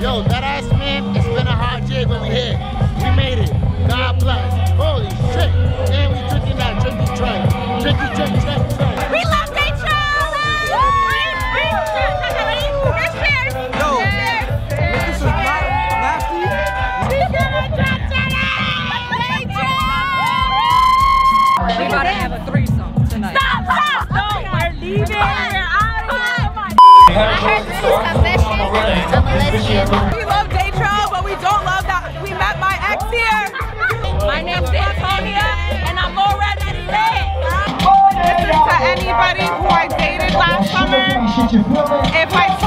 Yo, that ass man, it's been a hard day, but we here. We made it. God bless. Holy shit. And we drinking that drinky drink. Drinky drink, drink, drink. We love Yo, this is. We gotta have a threesome tonight. Stop! Stop! No, we're leaving. We're out of here. We love Day Trill, but we don't love that we met my ex here. My name's Antonia, and I'm already lit. Listen to anybody who I dated last summer. If I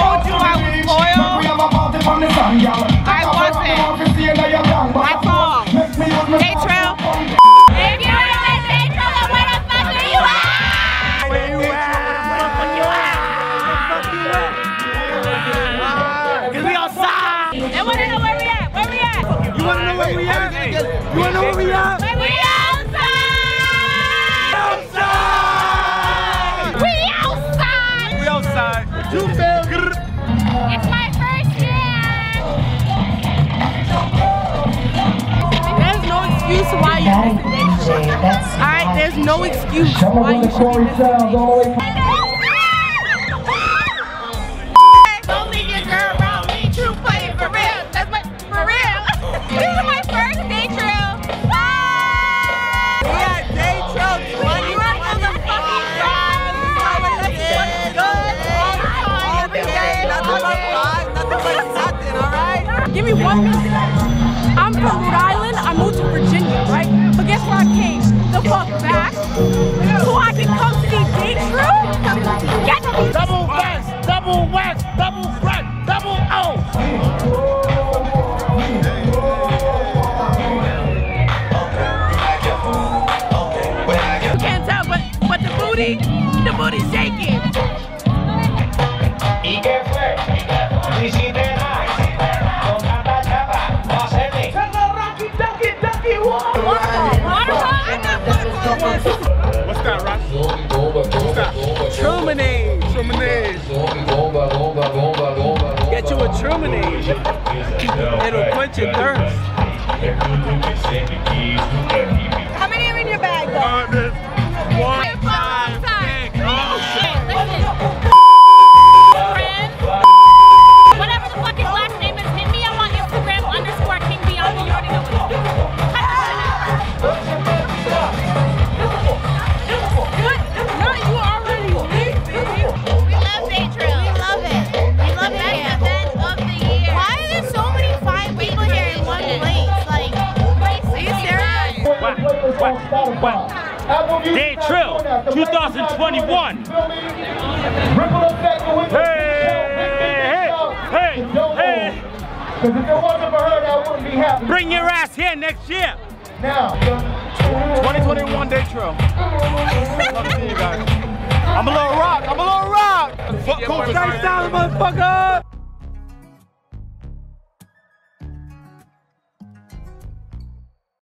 You know where we at? We outside? Outside. We outside. We outside. You feel? It's my first year. There's no excuse why you should be dating. Alright, there's no excuse why you should be Give me one minute. I'm from Rhode Island. I moved to Virginia, right? But guess where I came? The fuck back. So I can come see Day Trill. Get me. Double wax, double wax, double crack, double O. You can't tell, but but the booty, the booty shaking. It'll quench your thirst. How many are in your bag, though? What? What? Day Trill 2021. Hey, hey, hey, hey. Because if it wasn't for her, I wouldn't be happy. Bring your ass here next year. Now, 2021 Day Trill. Love to see you guys. I'm a little rock. I'm a little rock. Fuck Stay silent, motherfucker.